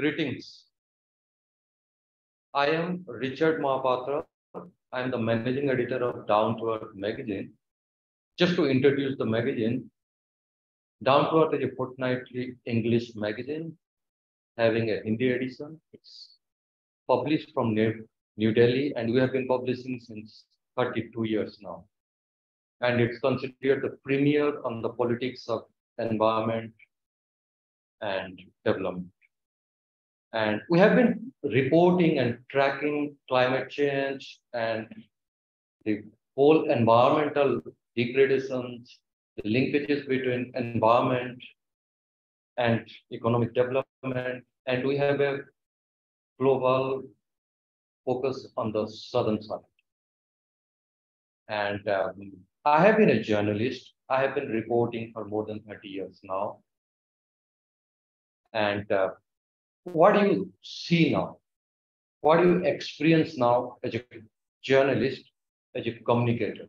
Greetings. I am Richard Mahapatra. I am the managing editor of Down to Earth magazine. Just to introduce the magazine, Down to Earth is a fortnightly English magazine having a Hindi edition. It's published from New Delhi and we have been publishing since 32 years now. And it's considered the premier on the politics of environment and development. And we have been reporting and tracking climate change and the whole environmental degradations, the linkages between environment and economic development. And we have a global focus on the southern side. And um, I have been a journalist. I have been reporting for more than 30 years now. And uh, what do you see now? What do you experience now as a journalist, as a communicator?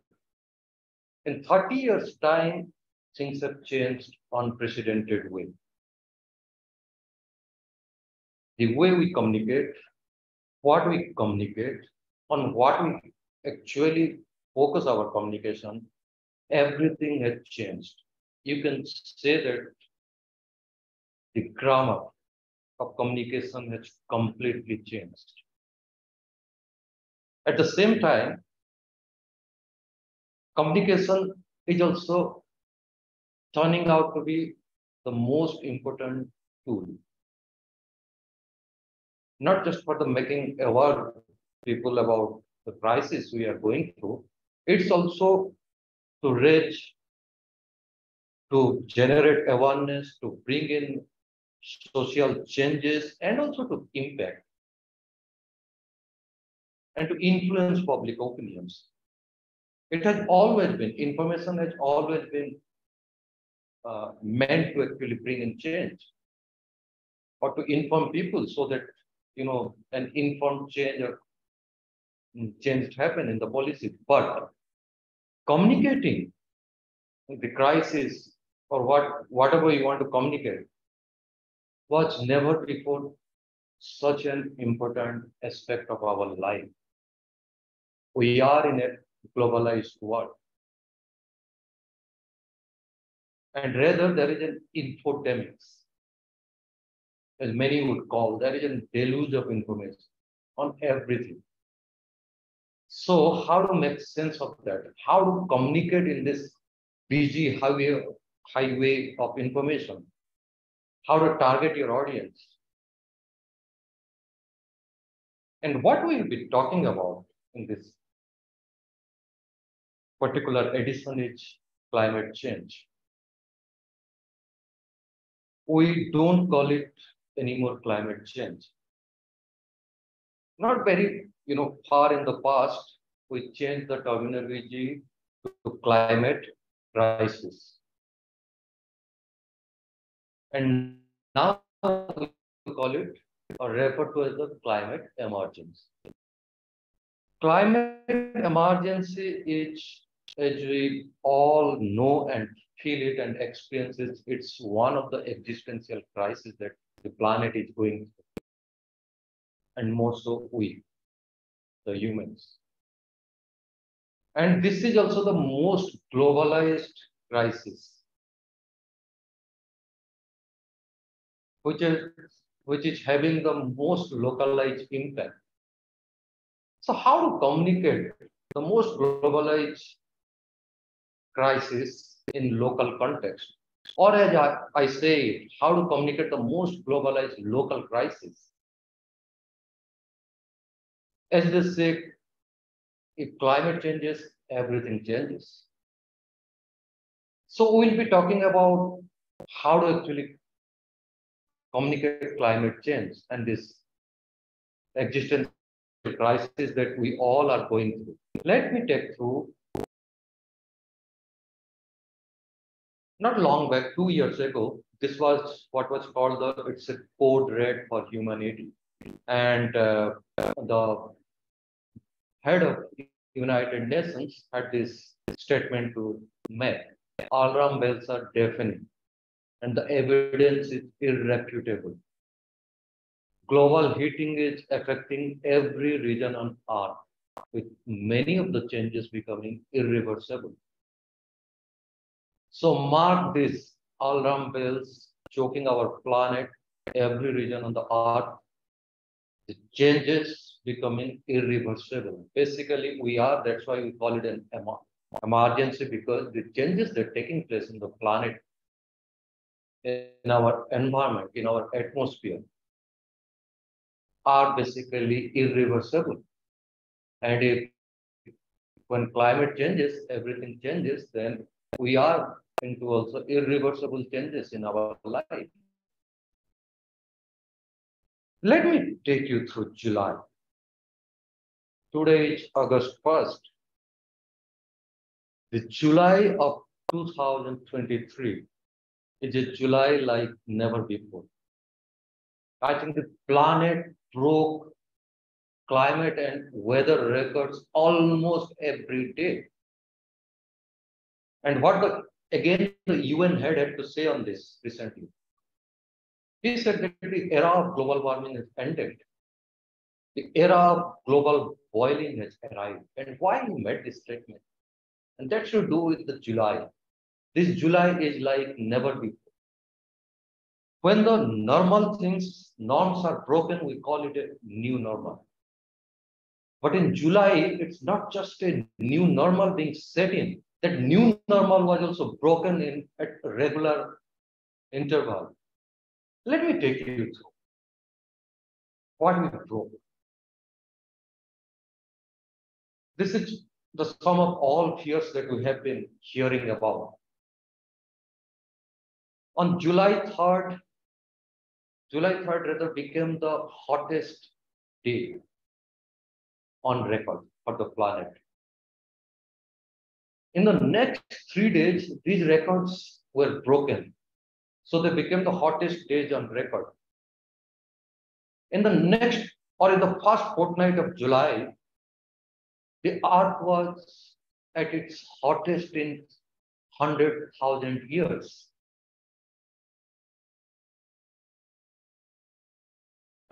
In 30 years' time, things have changed unprecedented way. The way we communicate, what we communicate, on what we actually focus our communication, everything has changed. You can say that the grammar of communication has completely changed. At the same time, communication is also turning out to be the most important tool. Not just for the making aware people about the crisis we are going through, it's also to reach, to generate awareness, to bring in social changes and also to impact and to influence public opinions. It has always been, information has always been uh, meant to actually bring in change or to inform people so that, you know, an informed change or mm, change happen in the policy. But communicating the crisis or what whatever you want to communicate was never before such an important aspect of our life. We are in a globalized world. And rather, there is an infodemics, as many would call, there is a deluge of information on everything. So, how to make sense of that? How to communicate in this busy highway, highway of information? How to target your audience. And what we'll be talking about in this particular edition is climate change. We don't call it anymore climate change. Not very, you know, far in the past, we changed the terminology to climate crisis. And now we call it or refer to as the climate emergency. Climate emergency is, as we all know and feel it and experience it, it's one of the existential crises that the planet is going through. And more so we, the humans. And this is also the most globalized crisis which is which is having the most localized impact. So how to communicate the most globalized crisis in local context? Or as I, I say, how to communicate the most globalized local crisis? As they say, if climate changes, everything changes. So we'll be talking about how to actually communicate climate change and this existential crisis that we all are going through. Let me take through not long back, two years ago, this was what was called the it's a code red for humanity. And uh, the head of United Nations had this statement to make. Alarm bells are deafening and the evidence is irrefutable. global heating is affecting every region on Earth, with many of the changes becoming irreversible. So mark this alarm bells choking our planet, every region on the Earth. The changes becoming irreversible. Basically, we are, that's why we call it an emergency because the changes that are taking place in the planet, in our environment, in our atmosphere, are basically irreversible. And if when climate changes, everything changes, then we are into also irreversible changes in our life. Let me take you through July. Today is August 1st. The July of 2023 is a July like never before. I think the planet broke climate and weather records almost every day. And what the again the UN head had to say on this recently. He said that the era of global warming has ended. The era of global boiling has arrived. And why he made this statement? And that should do with the July. This July is like never before. When the normal things, norms are broken, we call it a new normal. But in July, it's not just a new normal being set in. That new normal was also broken in at regular interval. Let me take you through what we broke. This is the sum of all fears that we have been hearing about. On July 3rd, July 3rd rather became the hottest day on record for the planet. In the next three days, these records were broken. So they became the hottest days on record. In the next or in the first fortnight of July, the earth was at its hottest in 100,000 years.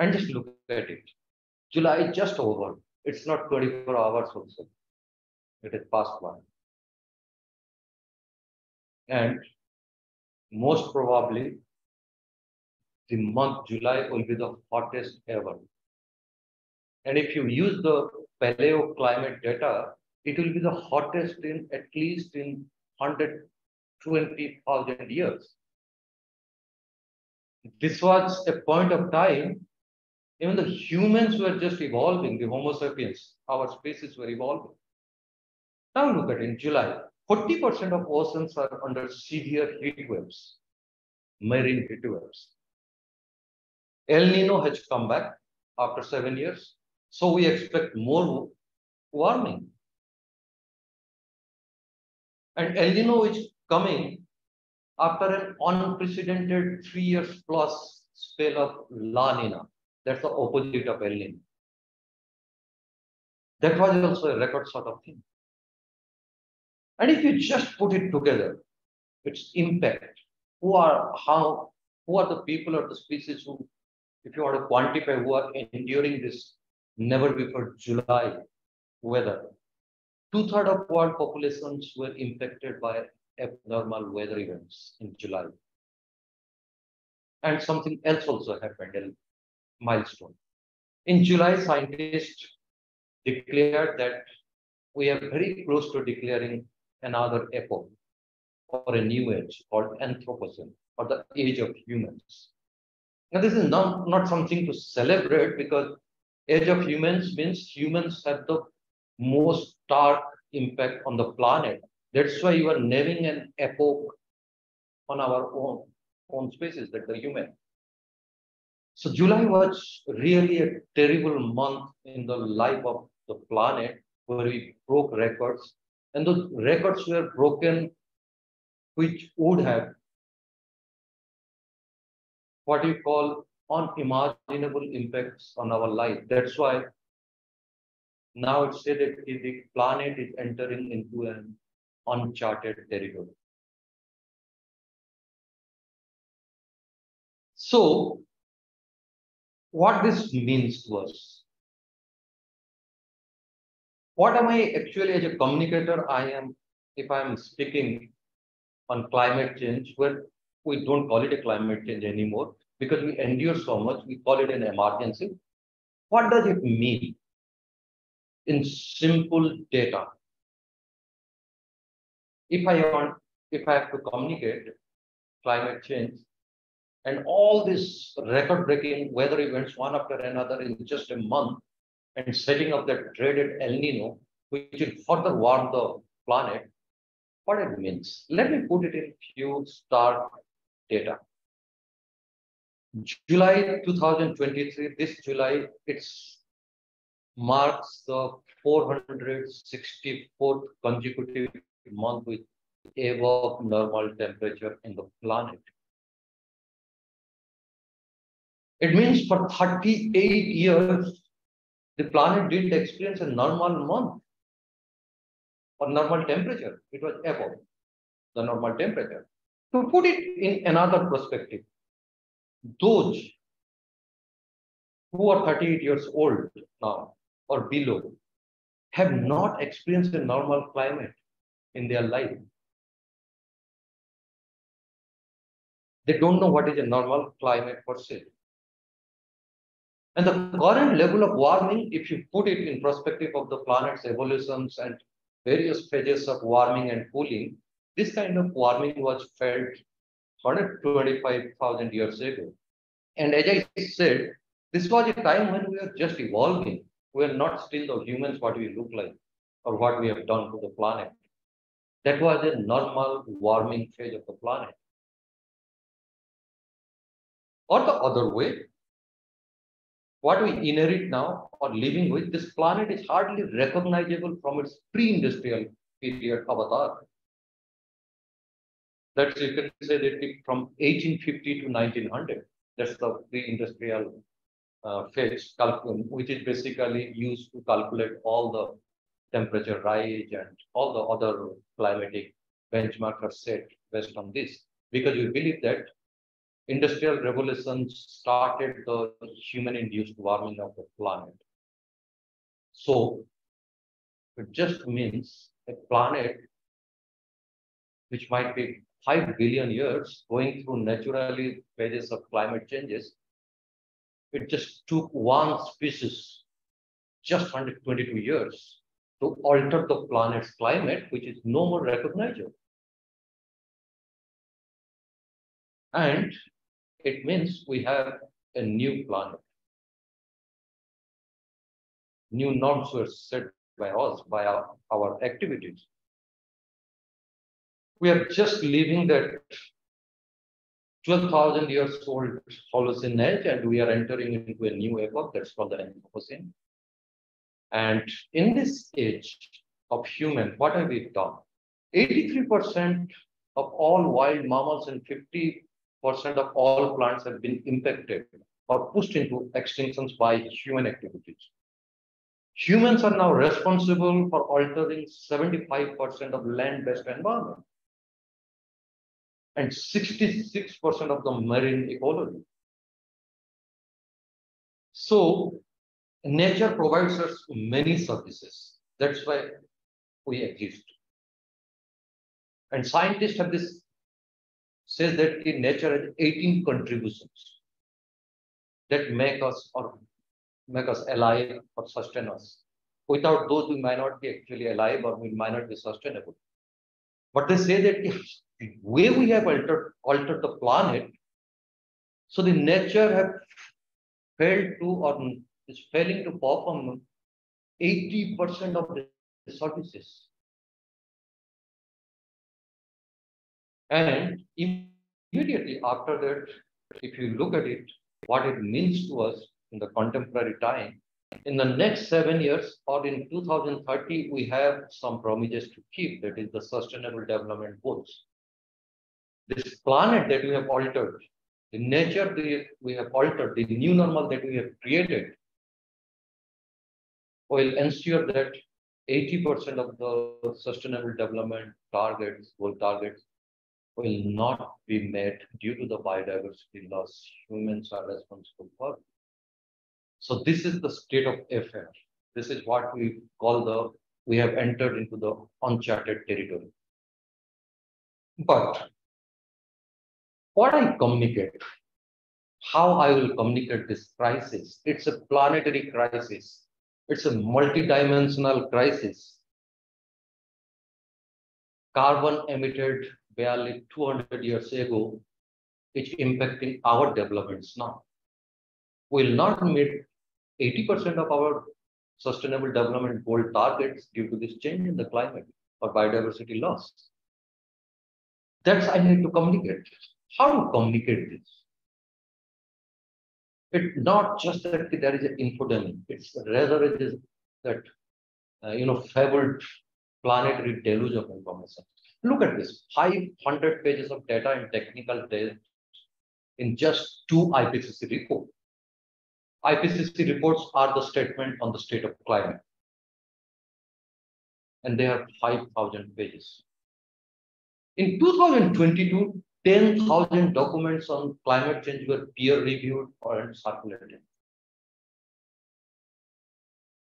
And just look at it. July is just over. It's not 24 hours also. It is past one. And most probably, the month July will be the hottest ever. And if you use the paleoclimate data, it will be the hottest in at least in 120,000 years. This was a point of time even the humans were just evolving, the Homo sapiens, our species were evolving. Now look at in July, 40% of oceans are under severe heat waves, marine heat waves. El Nino has come back after seven years, so we expect more warming. And El Nino is coming after an unprecedented three years plus spell of La Nina. That's the opposite of Nino. That was also a record sort of thing. And if you just put it together, its impact, who are how who are the people or the species who, if you want to quantify, who are enduring this never before July weather. Two-thirds of world populations were impacted by abnormal weather events in July. And something else also happened milestone. In July, scientists declared that we are very close to declaring another epoch or a new age called Anthropocene or the age of humans. Now, this is not, not something to celebrate because age of humans means humans have the most stark impact on the planet. That's why you are naming an epoch on our own, own species, that the human. So July was really a terrible month in the life of the planet where we broke records. And those records were broken, which would have what you call unimaginable impacts on our life. That's why now it's said that the planet is entering into an uncharted territory. So what this means to us. What am I actually as a communicator? I am, if I am speaking on climate change, where we don't call it a climate change anymore because we endure so much, we call it an emergency. What does it mean in simple data? If I want, if I have to communicate climate change and all these record-breaking weather events one after another in just a month and setting up that dreaded El Nino, which will further warm the planet, what it means. Let me put it in few stark data. July 2023, this July, it marks the 464th consecutive month with above normal temperature in the planet. It means for 38 years, the planet didn't experience a normal month or normal temperature. It was above the normal temperature. To put it in another perspective, those who are 38 years old now or below have not experienced a normal climate in their life. They don't know what is a normal climate per se. And the current level of warming, if you put it in perspective of the planet's evolutions and various phases of warming and cooling, this kind of warming was felt 125,000 years ago. And as I said, this was a time when we were just evolving. We are not still the humans what we look like or what we have done to the planet. That was a normal warming phase of the planet. Or the other way, what we inherit now or living with, this planet is hardly recognizable from its pre-industrial period avatar. That's you can say that from 1850 to 1900. That's the pre-industrial uh, phase, which is basically used to calculate all the temperature rise and all the other climatic benchmarks are set based on this. Because we believe that industrial revolution started the human-induced warming of the planet. So it just means a planet which might be 5 billion years going through naturally phases of climate changes, it just took one species just 122 years to alter the planet's climate, which is no more recognizable. And it means we have a new planet. New norms were set by us, by our, our activities. We are just leaving that 12,000 years old Holocene age, and we are entering into a new epoch that's called the Anthropocene. And in this age of human, what have we done? 83% of all wild mammals and 50 percent of all plants have been impacted or pushed into extinctions by human activities. Humans are now responsible for altering 75% of land-based environment and 66% of the marine ecology. So nature provides us many services. That's why we exist. And scientists have this says that in nature has 18 contributions that make us or make us alive or sustain us. Without those, we might not be actually alive or we might not be sustainable. But they say that if the way we have altered, altered the planet, so the nature have failed to or is failing to perform 80% of the services. And immediately after that, if you look at it, what it means to us in the contemporary time, in the next seven years or in 2030, we have some promises to keep, that is the Sustainable Development Goals. This planet that we have altered, the nature that we have altered, the new normal that we have created, will ensure that 80% of the sustainable development targets, goal targets, will not be met due to the biodiversity loss humans are responsible for. So this is the state of affairs. This is what we call the, we have entered into the uncharted territory. But what I communicate, how I will communicate this crisis, it's a planetary crisis. It's a multidimensional crisis. Carbon emitted barely 200 years ago is impacting our developments now. We'll not meet 80% of our sustainable development goal targets due to this change in the climate or biodiversity loss. That's I need to communicate. How to communicate this? It's not just that there is an infodemic. It's rather it is that uh, you know fabled planetary deluge of information. Look at this: 500 pages of data and technical data in just two IPCC reports. IPCC reports are the statement on the state of climate. And they are 5,000 pages. In 2022, 10,000 documents on climate change were peer reviewed or circulated.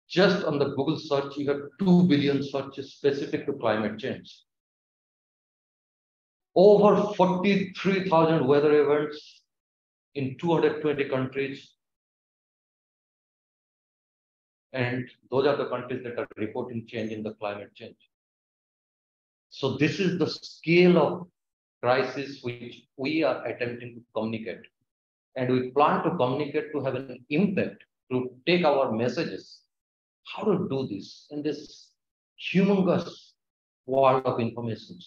Just on the Google search, you have 2 billion searches specific to climate change. Over 43,000 weather events in 220 countries. And those are the countries that are reporting change in the climate change. So this is the scale of crisis which we are attempting to communicate. And we plan to communicate to have an impact, to take our messages. How to do this in this humongous world of information?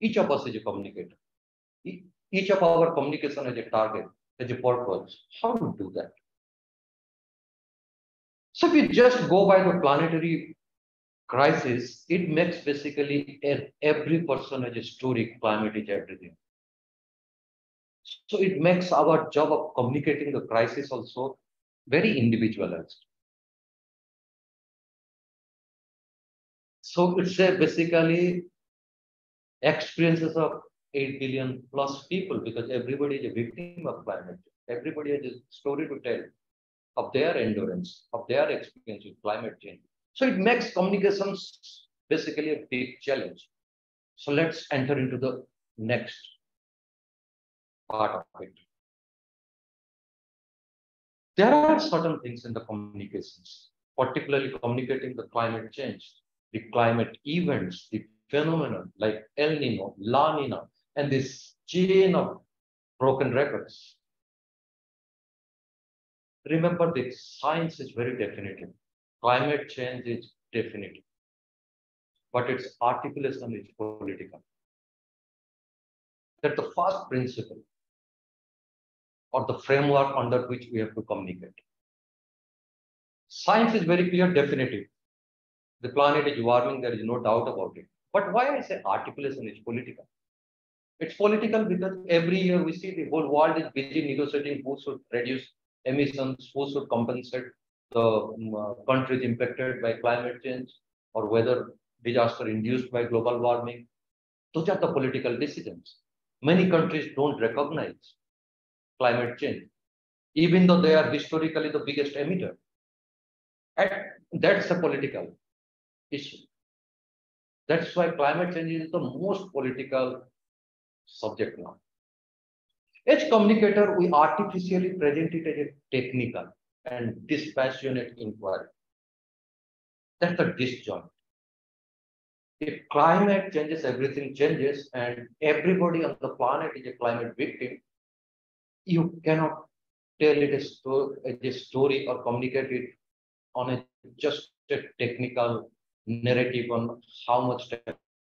Each of us is a communicator. Each of our communication is a target, is a purpose. How to do that? So if we just go by the planetary crisis, it makes basically every person has a story, climate is everything. So it makes our job of communicating the crisis also very individualized. So it's a basically experiences of 8 billion plus people because everybody is a victim of climate. Everybody has a story to tell of their endurance, of their experience with climate change. So it makes communications basically a big challenge. So let's enter into the next part of it. There are certain things in the communications, particularly communicating the climate change, the climate events, the phenomenon like El Nino, La Nina, and this chain of broken records. Remember, the science is very definitive. Climate change is definitive, but its articulation is political. That the first principle or the framework under which we have to communicate. Science is very clear, definitive. The planet is warming, there is no doubt about it. But why I say articulation is political? It's political because every year we see the whole world is busy negotiating who should reduce emissions, who should compensate the um, uh, countries impacted by climate change or weather disaster induced by global warming. Those are the political decisions. Many countries don't recognize climate change, even though they are historically the biggest emitter. And that's a political issue. That's why climate change is the most political subject now. As communicator, we artificially present it as a technical and dispassionate inquiry. That's a disjoint. If climate changes, everything changes, and everybody on the planet is a climate victim, you cannot tell it a story, a story or communicate it on a just a technical narrative on how much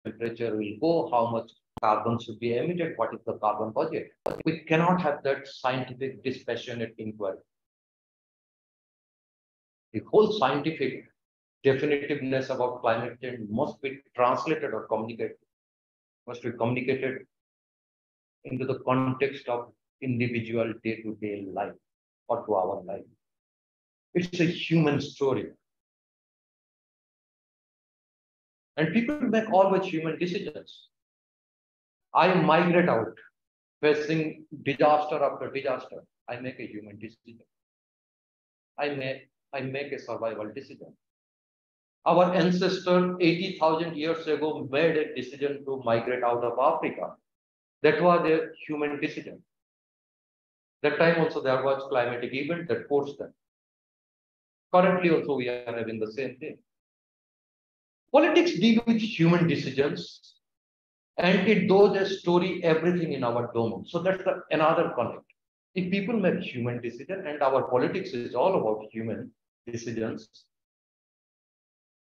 temperature will go, how much carbon should be emitted, what is the carbon budget. We cannot have that scientific dispassionate inquiry. The whole scientific definitiveness about climate change must be translated or communicated, must be communicated into the context of individual day-to-day -day life or to our life. It's a human story. And people make always human decisions. I migrate out, facing disaster after disaster. I make a human decision. I make, I make a survival decision. Our ancestors 80,000 years ago made a decision to migrate out of Africa. That was a human decision. That time also there was climatic event that forced them. Currently also we are having the same thing. Politics deal with human decisions and it does a story everything in our domain. So that's the, another connect. If people make human decision and our politics is all about human decisions,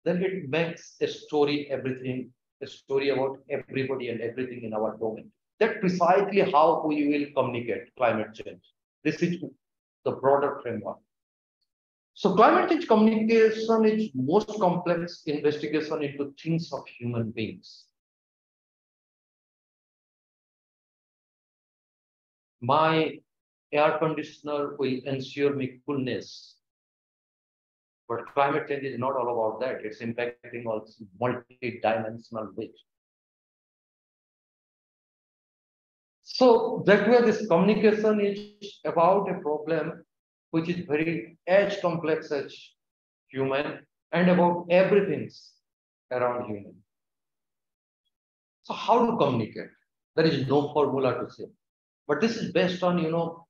then it makes a story everything, a story about everybody and everything in our domain. That's precisely how we will communicate climate change. This is the broader framework. So climate change communication is most complex investigation into things of human beings. My air conditioner will ensure me coolness. But climate change is not all about that. It's impacting also multi-dimensional ways. So that way this communication is about a problem which is very as complex as human and about everything around human. So how to communicate? There is no formula to say. But this is based on, you know,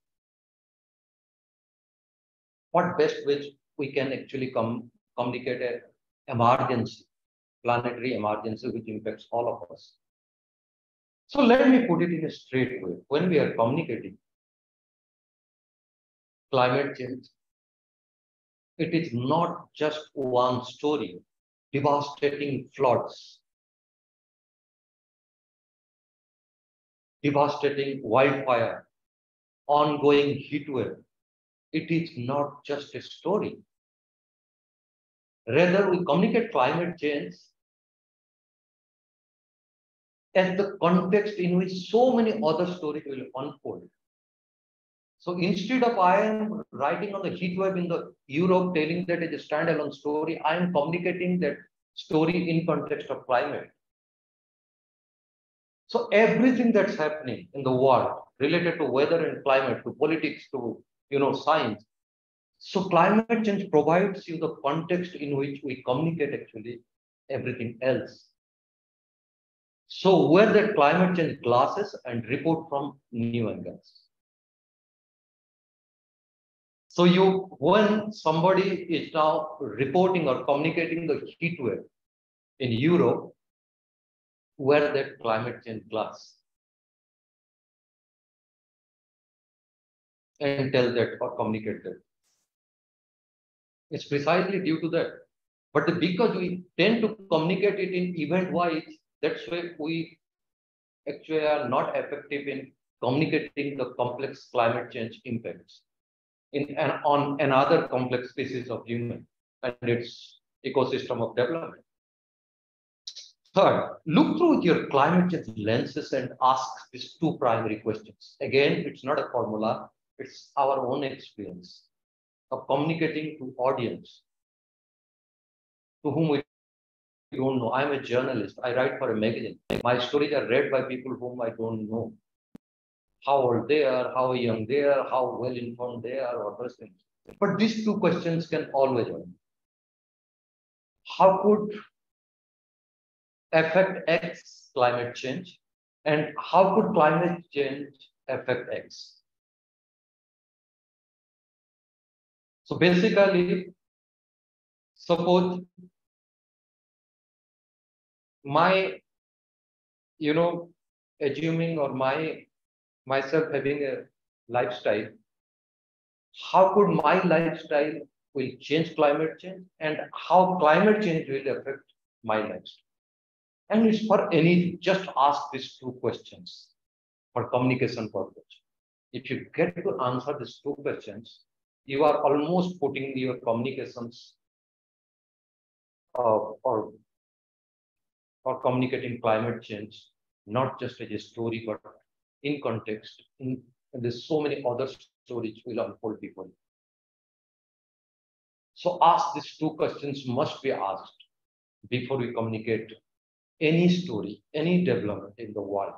what best which we can actually com communicate an emergency, planetary emergency, which impacts all of us. So let me put it in a straight way. When we are communicating climate change, it is not just one story, devastating floods, devastating wildfire, ongoing heat wave. It is not just a story. Rather, we communicate climate change as the context in which so many other stories will unfold. So instead of I am writing on the heat wave in the Europe, telling that it's a standalone story, I am communicating that story in context of climate. So everything that's happening in the world related to weather and climate, to politics, to you know science. So climate change provides you the context in which we communicate actually everything else. So wear the climate change glasses and report from new angles. So you, when somebody is now reporting or communicating the heat wave in Europe, wear that climate change glass and tell that or communicate that. It's precisely due to that. But because we tend to communicate it in event wise, that's why we actually are not effective in communicating the complex climate change impacts in an, on another complex species of human and its ecosystem of development. Third, look through your climate change lenses and ask these two primary questions. Again, it's not a formula, it's our own experience of communicating to audience to whom we don't know. I'm a journalist. I write for a magazine. My stories are read by people whom I don't know. How old they are, how young they are, how well informed they are, or those things. But these two questions can always arise. How could affect X climate change? And how could climate change affect X? So basically, suppose my, you know, assuming or my myself having a lifestyle, how could my lifestyle will change climate change and how climate change will affect my lifestyle? And it's for any, just ask these two questions for communication purpose. If you get to answer these two questions, you are almost putting your communications uh, or, or communicating climate change, not just as a story, but in context. In, there's so many other stories will unfold before you. So ask these two questions must be asked before we communicate any story, any development in the world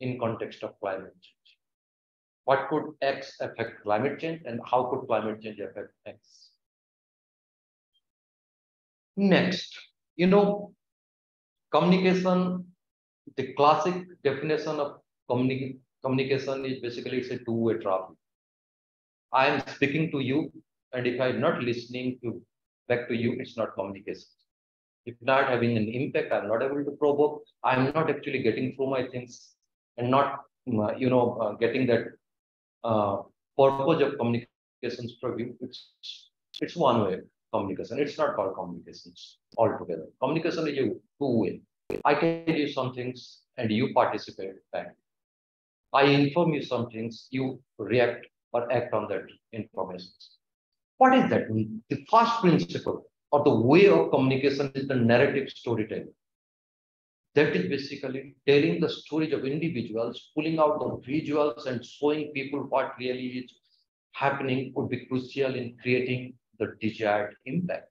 in context of climate change. what could X affect climate change and how could climate change affect X? Next, you know, communication, the classic definition of communi communication is basically it's a two-way traffic. I am speaking to you, and if I'm not listening to back to you, it's not communication. If not having an impact, I'm not able to provoke. I'm not actually getting through my things and not, uh, you know, uh, getting that uh, purpose of communications from you. It's it's one way communication. It's not called communications altogether. Communication is a two-way. I tell you some things and you participate back. I inform you some things, you react or act on that information. What is that? mean? The first principle or the way of communication is the narrative storytelling. That is basically telling the stories of individuals, pulling out the visuals and showing people what really is happening would be crucial in creating the desired impact.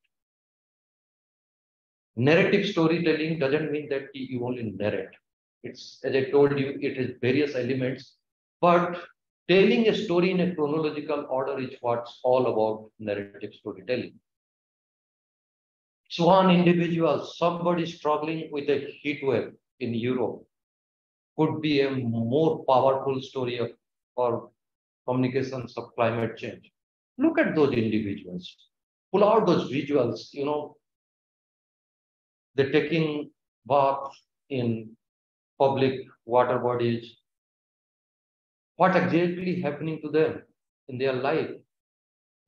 Narrative storytelling doesn't mean that you only narrate. It's, as I told you, it is various elements, but telling a story in a chronological order is what's all about narrative storytelling. So one individual, somebody struggling with a heat wave in Europe, could be a more powerful story of, for communications of climate change. Look at those individuals. Pull out those visuals, you know, they're taking bath in public water bodies. What exactly happening to them in their life?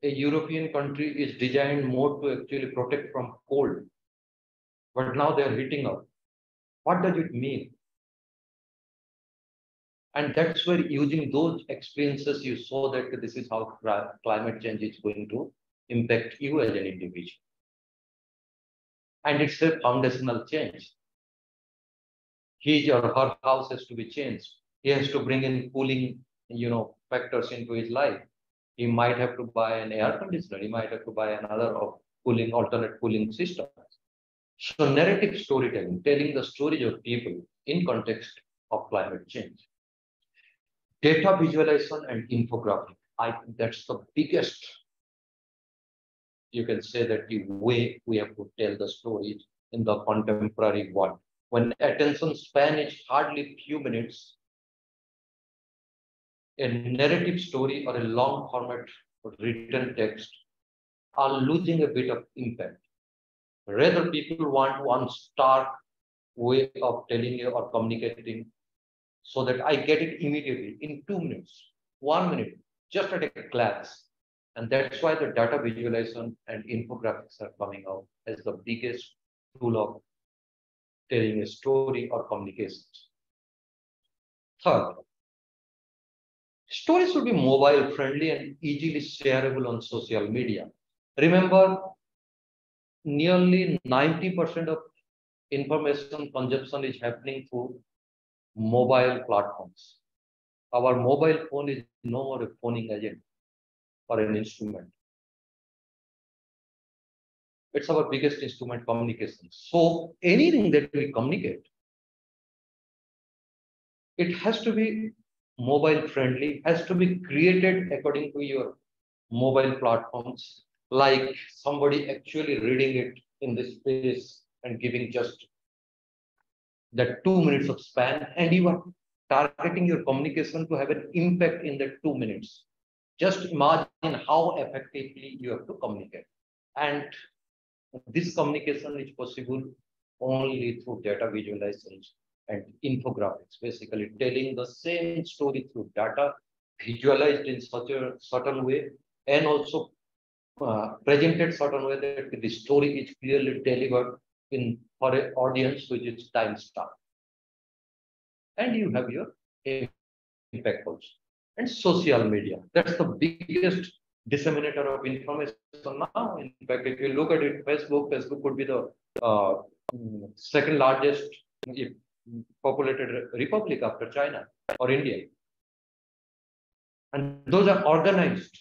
A European country is designed more to actually protect from cold, but now they are heating up. What does it mean? And that's where using those experiences, you saw that this is how climate change is going to impact you as an individual. And it's a foundational change his or her house has to be changed. He has to bring in cooling, you know, factors into his life. He might have to buy an air conditioner. He might have to buy another of cooling, alternate cooling system. So narrative storytelling, telling the stories of people in context of climate change. Data visualization and infographic. I think that's the biggest, you can say that the way we have to tell the stories in the contemporary world when attention span is hardly few minutes, a narrative story or a long format written text are losing a bit of impact. Rather, people want one stark way of telling you or communicating so that I get it immediately in two minutes, one minute, just at a glance. And that's why the data visualization and infographics are coming out as the biggest tool of telling a story or communications. Third, stories should be mobile friendly and easily shareable on social media. Remember, nearly 90% of information consumption is happening through mobile platforms. Our mobile phone is no more a phoning agent or an instrument. It's our biggest instrument communication. So anything that we communicate, it has to be mobile friendly, has to be created according to your mobile platforms, like somebody actually reading it in this space and giving just that two minutes of span, and you are targeting your communication to have an impact in that two minutes. Just imagine how effectively you have to communicate. And this communication is possible only through data visualizations and infographics, basically telling the same story through data visualized in such a certain way and also uh, presented certain way that the story is clearly delivered in for an audience which is time star. And you have your impact also. And social media. That's the biggest disseminator of information now. In fact, if you look at it, Facebook, Facebook would be the uh, mm, second largest mm, mm, populated republic after China or India. And those are organized.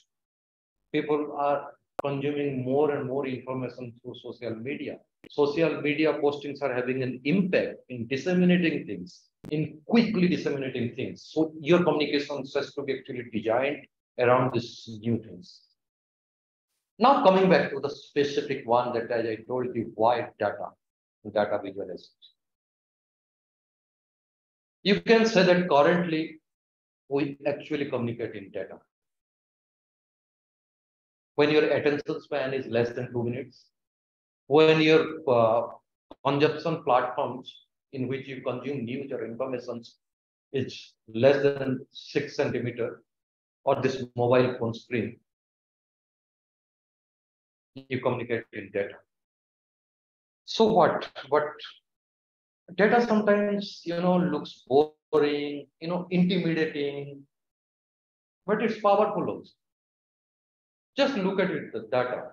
People are consuming more and more information through social media. Social media postings are having an impact in disseminating things in quickly disseminating things. So your communication has to be actually designed around these new things. Now coming back to the specific one that I told you, why data, data visualization. You can say that currently we actually communicate in data. When your attention span is less than two minutes, when your uh, consumption platforms in which you consume news or information is less than six centimeter or this mobile phone screen, you communicate in data. So what? What data sometimes you know looks boring, you know, intimidating, but it's powerful also. Just look at it, the data.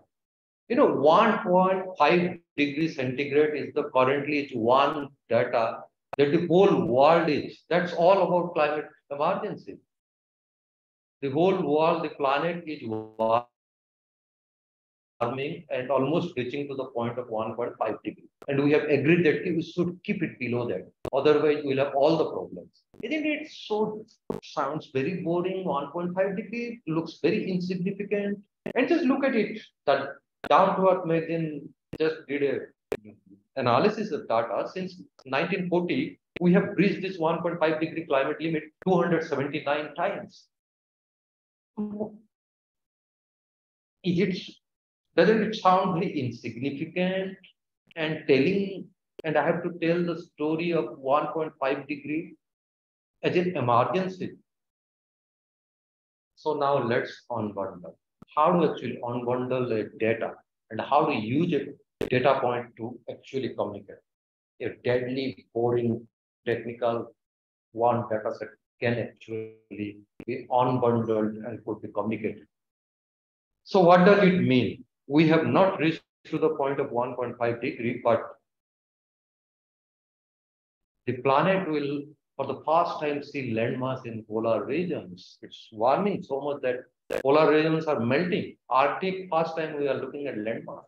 You know, 1.5 degrees centigrade is the currently it's one data that the whole world is. That's all about climate emergency. The whole world, the planet is warming and almost reaching to the point of 1.5 degree. And we have agreed that we should keep it below that. Otherwise, we'll have all the problems. Isn't it so sounds very boring? 1.5 degree looks very insignificant. And just look at it. That down to just did a analysis of data since 1940 we have breached this 1.5 degree climate limit 279 times is it doesn't it sound very insignificant and telling, and I have to tell the story of 1.5 degree as an emergency. So now let's unbundle. How to actually unbundle a data and how to use a data point to actually communicate. A deadly, boring, technical one data set can actually be unbundled and could be communicated. So what does it mean? we have not reached to the point of 1.5 degree, but the planet will, for the first time, see landmass in polar regions. It's warming so much that polar regions are melting. Arctic, first time we are looking at landmass.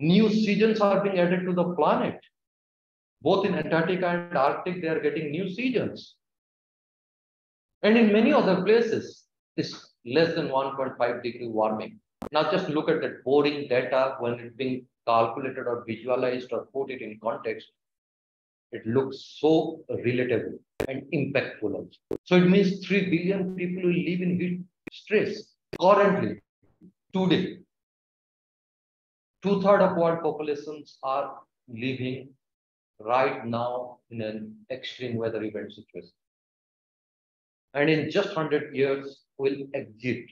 New seasons are being added to the planet. Both in Antarctica and Arctic, they are getting new seasons. And in many other places, it's less than 1.5 degree warming. Now just look at that boring data when it's being calculated or visualized or put it in context. It looks so relatable and impactful also. So it means 3 billion people will live in heat stress currently, today. Two-thirds of world populations are living right now in an extreme weather event situation. And in just 100 years, will exit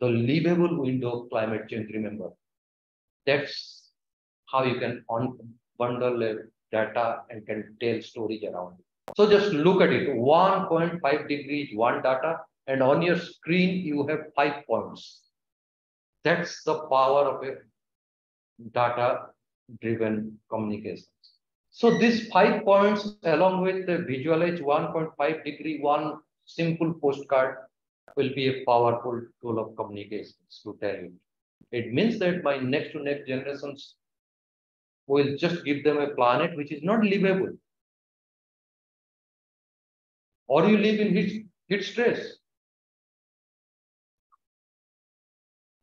the livable window of climate change, remember. That's how you can unbundle data and can tell stories around it. So just look at it, 1.5 degrees, one data, and on your screen, you have five points. That's the power of a data-driven communications. So these five points, along with the visualize 1.5 degree, one simple postcard, will be a powerful tool of communications to tell you. It means that my next to next generations will just give them a planet which is not livable. Or you live in heat, heat stress.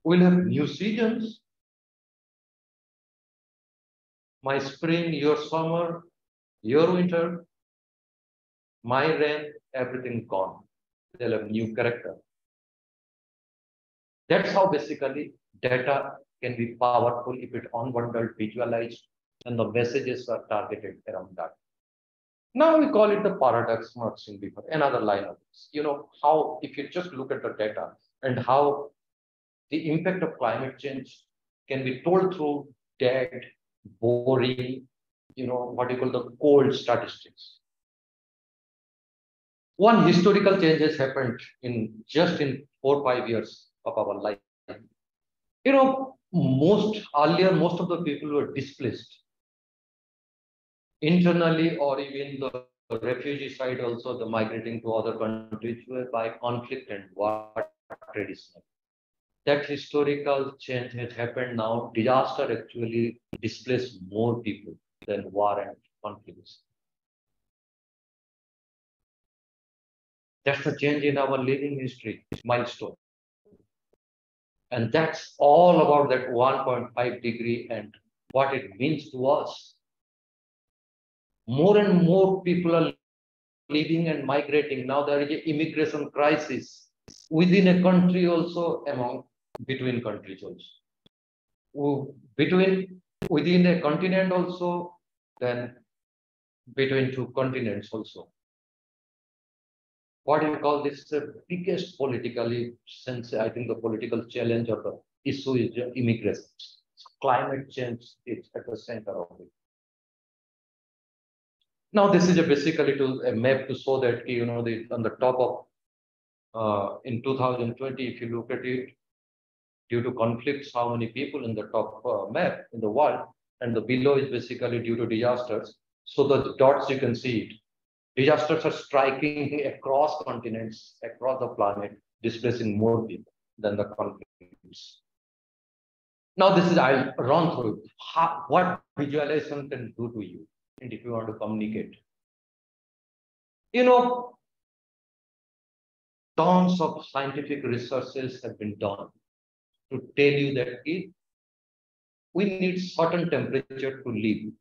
We'll have new seasons. My spring, your summer, your winter, my rain, everything gone. They'll have new character. That's how basically data can be powerful if it unbundled, visualized, and the messages are targeted around that. Now we call it the paradox marching before another line of this. You know, how if you just look at the data and how the impact of climate change can be told through dead, boring, you know, what you call the cold statistics. One historical change has happened in just in four, five years of our life. You know, most earlier, most of the people were displaced internally or even the refugee side also the migrating to other countries were by conflict and war traditionally. That historical change has happened now. Disaster actually displaced more people than war and conflicts. That's a change in our living history, milestone. And that's all about that 1.5 degree and what it means to us. More and more people are living and migrating. Now there is an immigration crisis within a country also among between countries also. Between within a continent also, then between two continents also. What do you call this? The biggest politically sense, I think the political challenge or the issue is immigration. So climate change is at the center of it. Now this is a basically to a map to show that you know the on the top of uh, in 2020, if you look at it, due to conflicts, how many people in the top uh, map in the world, and the below is basically due to disasters. So the dots you can see it. Disasters are striking across continents, across the planet, displacing more people than the conflicts. Now this is, I'll run through How, what visualization can do to you, and if you want to communicate. You know, tons of scientific researches have been done to tell you that we need certain temperature to live,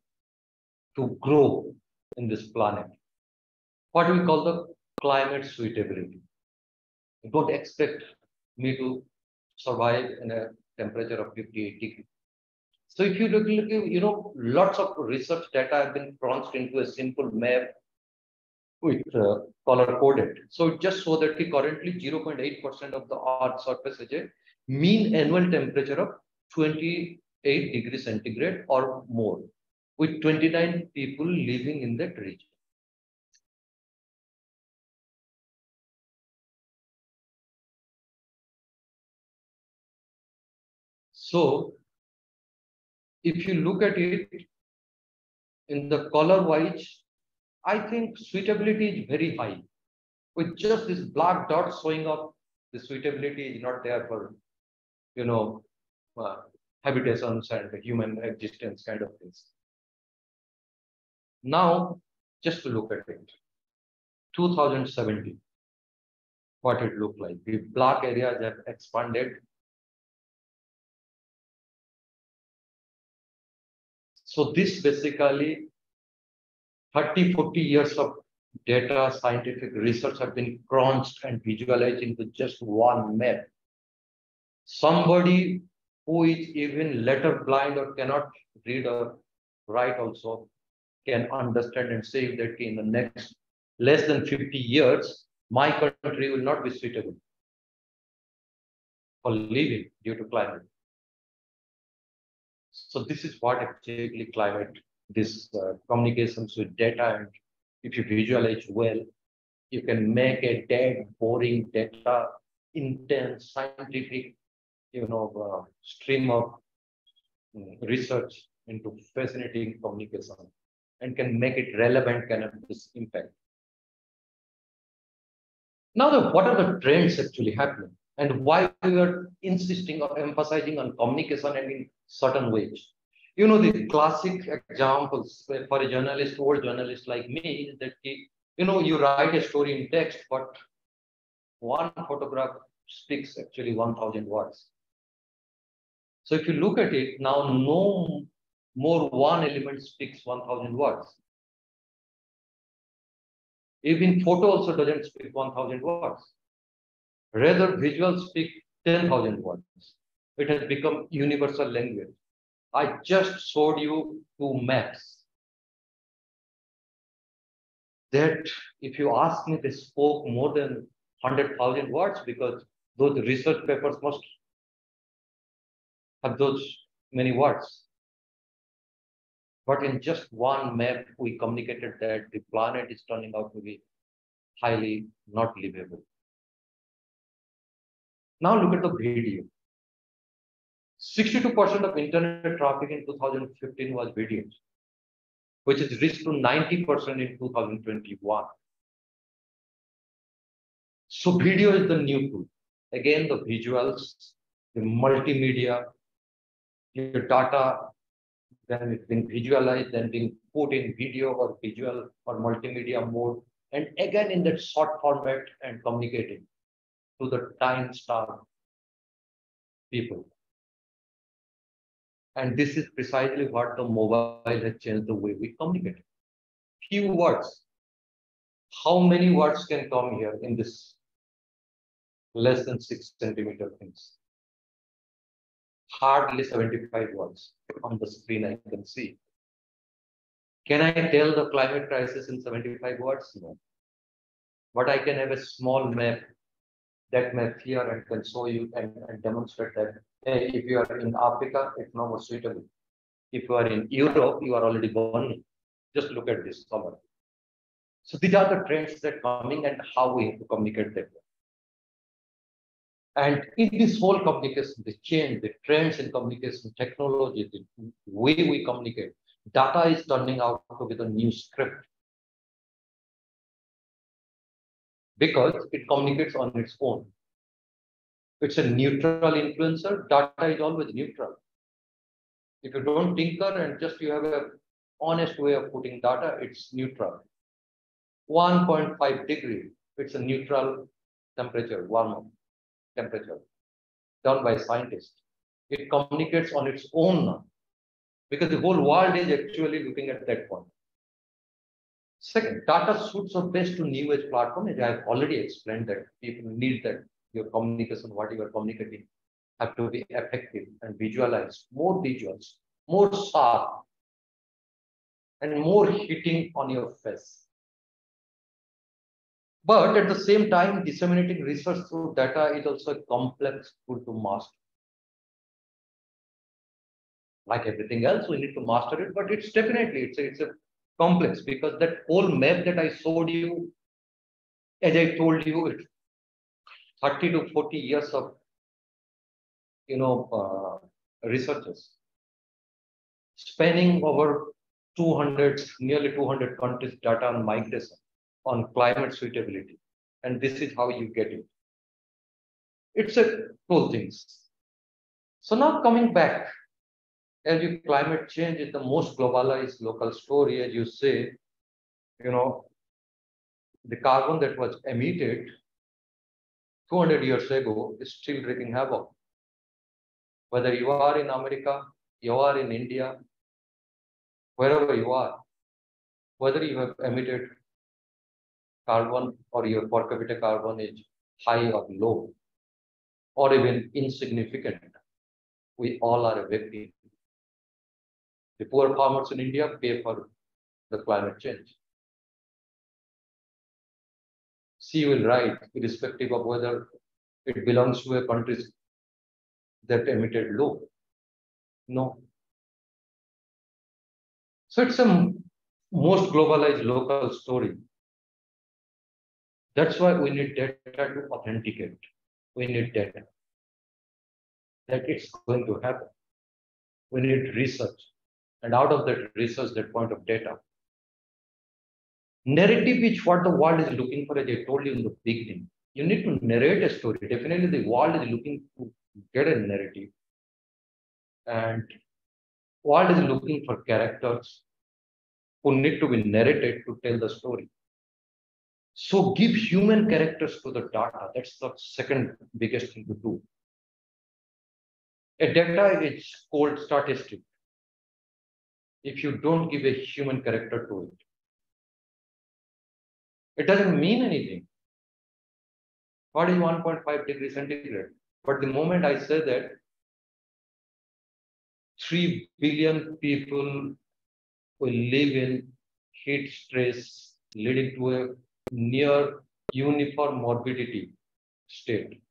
to grow in this planet. What we call the climate suitability. Don't expect me to survive in a temperature of 58 degrees. So if you look, you know, lots of research data have been crunched into a simple map with uh, color coded. So just so that currently 0.8% of the Earth's surface has a mean annual temperature of 28 degrees centigrade or more, with 29 people living in that region. So if you look at it in the color wise, I think suitability is very high. With just this black dot showing up, the suitability is not there for, you know, uh, habitations and human existence kind of things. Now, just to look at it, 2017, what it looked like. The black areas have expanded So this basically 30, 40 years of data, scientific research have been crunched and visualized into just one map. Somebody who is even letter blind or cannot read or write also can understand and say that in the next less than 50 years, my country will not be suitable for living due to climate. So this is what exactly climate, this uh, communications with data, and if you visualize well, you can make a dead, boring data, intense, scientific, you know, uh, stream of um, research into fascinating communication and can make it relevant this impact. Now, the, what are the trends actually happening? and why we are insisting or emphasizing on communication and in certain ways. You know, the classic examples eh, for a journalist, old journalist like me, is that, he, you know, you write a story in text, but one photograph speaks actually 1000 words. So if you look at it, now no more one element speaks 1000 words. Even photo also doesn't speak 1000 words. Rather, visuals speak 10,000 words. It has become universal language. I just showed you two maps. That if you ask me, they spoke more than 100,000 words because those research papers must have those many words. But in just one map, we communicated that the planet is turning out to be highly not livable. Now look at the video. 62% of internet traffic in 2015 was videos, which is reached to 90% in 2021. So video is the new tool. Again, the visuals, the multimedia, your data, then it's being visualized, then being put in video or visual or multimedia mode and again in that short format and communicating to the time starved people. And this is precisely what the mobile has changed the way we communicate. Few words. How many words can come here in this less than six centimeter things? Hardly 75 words on the screen I can see. Can I tell the climate crisis in 75 words? No. But I can have a small map that map here and can show you and, and demonstrate that if you are in Africa, it's no more suitable. If you are in Europe, you are already burning. Just look at this summary. So these are the trends that are coming and how we have to communicate them. And in this whole communication, the change, the trends in communication, technology, the way we communicate, data is turning out to be the new script. Because it communicates on its own. It's a neutral influencer. Data is always neutral. If you don't tinker and just you have a honest way of putting data, it's neutral. 1.5 degree, it's a neutral temperature, warm temperature, done by scientists. It communicates on its own because the whole world is actually looking at that point. Second, data suits are best to new age platform. I've already explained that people need that your communication, what you are communicating, have to be effective and visualized, more visuals, more sharp, and more hitting on your face. But at the same time, disseminating research through data is also a complex tool to master. Like everything else, we need to master it, but it's definitely, it's a, it's a complex because that whole map that I showed you, as I told you, it's 30 to 40 years of, you know, uh, researchers spanning over 200, nearly 200 countries data on migration on climate suitability. And this is how you get it. It's a two things. So now coming back, as you climate change is the most globalized local story, as you say, you know, the carbon that was emitted 200 years ago is still wreaking havoc. Whether you are in America, you are in India, wherever you are, whether you have emitted carbon or your per capita carbon is high or low, or even insignificant, we all are a victim. The poor farmers in India pay for the climate change. Sea will rise, irrespective of whether it belongs to a country that emitted low. No. So it's a most globalized local story. That's why we need data to authenticate. We need data that it's going to happen. We need research. And out of that research, that point of data. Narrative is what the world is looking for, as I told you in the beginning. You need to narrate a story. Definitely, the world is looking to get a narrative. And world is looking for characters who need to be narrated to tell the story. So give human characters to the data. That's the second biggest thing to do. A data is called statistic. If you don't give a human character to it, it doesn't mean anything. What is 1.5 degrees centigrade? But the moment I say that 3 billion people will live in heat stress leading to a near uniform morbidity state.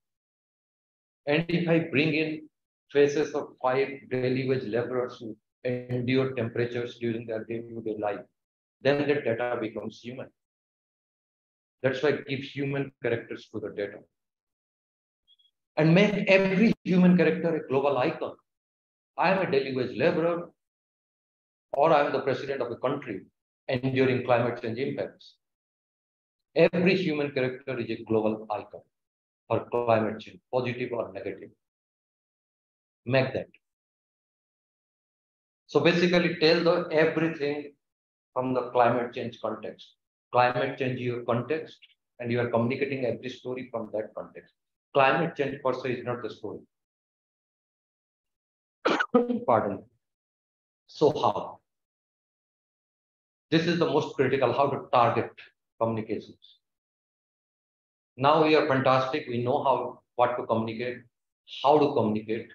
And if I bring in faces of five daily wage laborers who endure temperatures during their day-to-day life, then the data becomes human. That's why give human characters to the data. And make every human character a global icon. I am a daily wage laborer, or I am the president of a country enduring climate change impacts. Every human character is a global icon for climate change, positive or negative. Make that. So basically tell the everything from the climate change context. Climate change your context, and you are communicating every story from that context. Climate change per se is not the story. Pardon. So how? This is the most critical, how to target communications. Now we are fantastic. We know how what to communicate, how to communicate,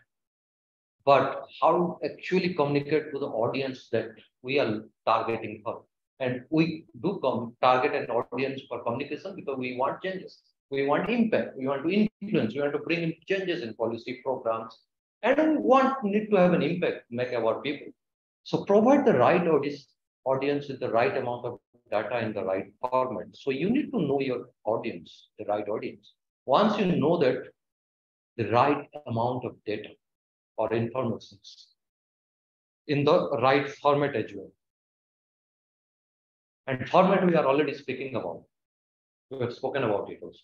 but how to actually communicate to the audience that we are targeting for. And we do come target an audience for communication because we want changes. We want impact. We want to influence. We want to bring in changes in policy programs. And we want need to have an impact, make our people. So provide the right audience, audience with the right amount of data in the right format. So you need to know your audience, the right audience. Once you know that the right amount of data or information in the right format as well. And format we are already speaking about. We have spoken about it also.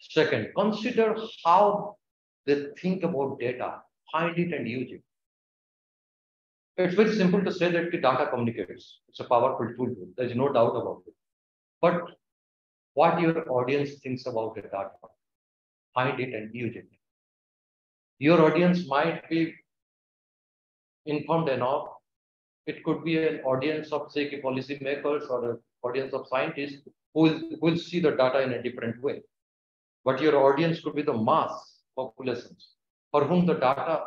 Second, consider how they think about data, find it and use it. It's very simple to say that the data communicates. It's a powerful tool. There's no doubt about it. But what your audience thinks about the data, find it and use it. Your audience might be informed enough. It could be an audience of, say, policymakers or an audience of scientists who will, who will see the data in a different way. But your audience could be the mass populations for whom the data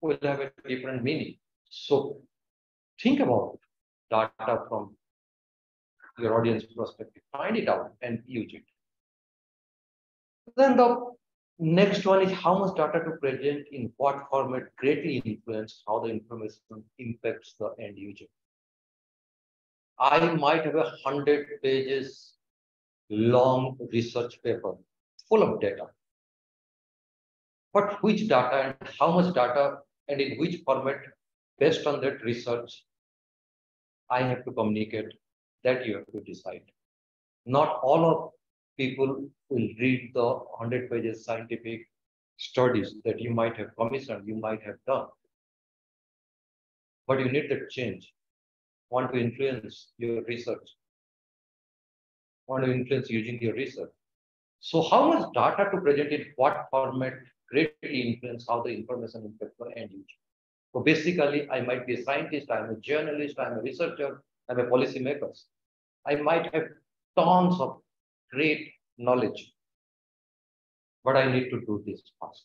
will have a different meaning. So think about data from your audience perspective, find it out and use it. Then the next one is how much data to present in what format greatly influence how the information impacts the end user. I might have a hundred pages long research paper full of data. But which data and how much data and in which format Based on that research, I have to communicate that you have to decide. Not all of people will read the 100 pages scientific studies that you might have commissioned, you might have done. But you need that change. Want to influence your research. Want to influence using your research. So how much data to present in what format greatly influence how the information impact the end user. So basically, I might be a scientist, I'm a journalist, I'm a researcher, I'm a policymaker. I might have tons of great knowledge, but I need to do this fast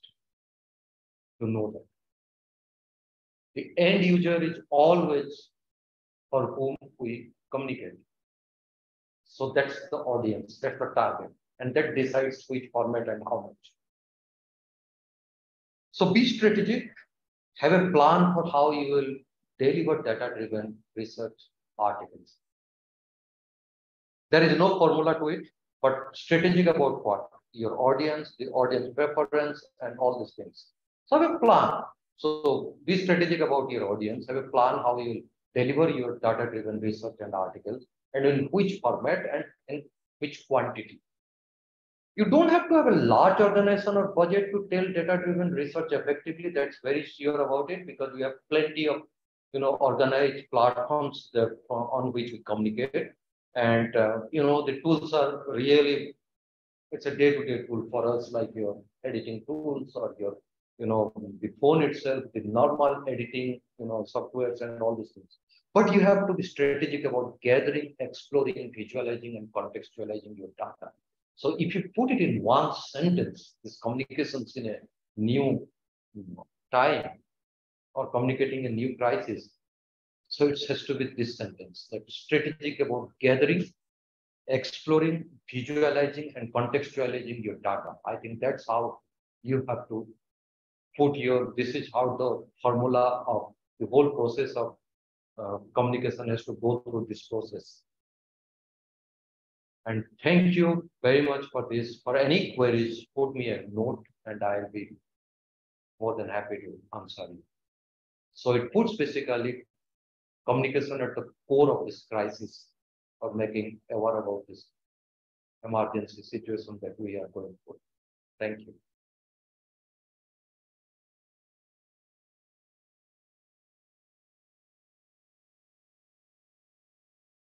to know that. The end user is always for whom we communicate. So that's the audience, that's the target, and that decides which format and how much. So be strategic, have a plan for how you will deliver data-driven research articles. There is no formula to it, but strategic about what? Your audience, the audience preference, and all these things. So have a plan. So be strategic about your audience, have a plan how you deliver your data-driven research and articles, and in which format and in which quantity. You don't have to have a large organization or budget to tell data-driven research effectively. That's very sure about it because we have plenty of you know organized platforms that on which we communicate. And uh, you know the tools are really it's a day-to-day -day tool for us, like your editing tools or your you know the phone itself, the normal editing you know softwares and all these things. But you have to be strategic about gathering, exploring, visualizing, and contextualizing your data. So if you put it in one sentence, this communications in a new time or communicating a new crisis, so it has to be this sentence that strategic about gathering, exploring, visualizing, and contextualizing your data. I think that's how you have to put your, this is how the formula of the whole process of uh, communication has to go through this process. And thank you very much for this. For any queries, put me a note and I'll be more than happy to answer you. So it puts basically communication at the core of this crisis of making aware about this emergency situation that we are going through. Thank you.